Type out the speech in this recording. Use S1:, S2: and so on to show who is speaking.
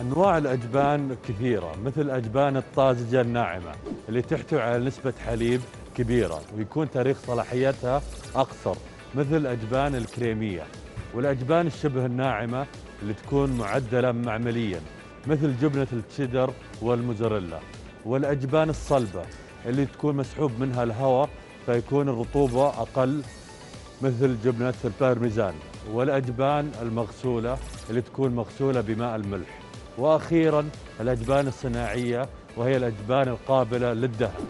S1: أنواع الأجبان كثيرة مثل الأجبان الطازجة الناعمة اللي تحتوي على نسبة حليب كبيرة ويكون تاريخ صلاحيتها أقصر مثل الأجبان الكريمية والأجبان الشبه الناعمة اللي تكون معدلة معمليا مثل جبنة التشيدر والموزاريلا والأجبان الصلبة اللي تكون مسحوب منها الهواء فيكون الرطوبة أقل مثل جبنة البارميزان والأجبان المغسولة اللي تكون مغسولة بماء الملح. وأخيرا الأجبان الصناعية وهي الأجبان القابلة للدهن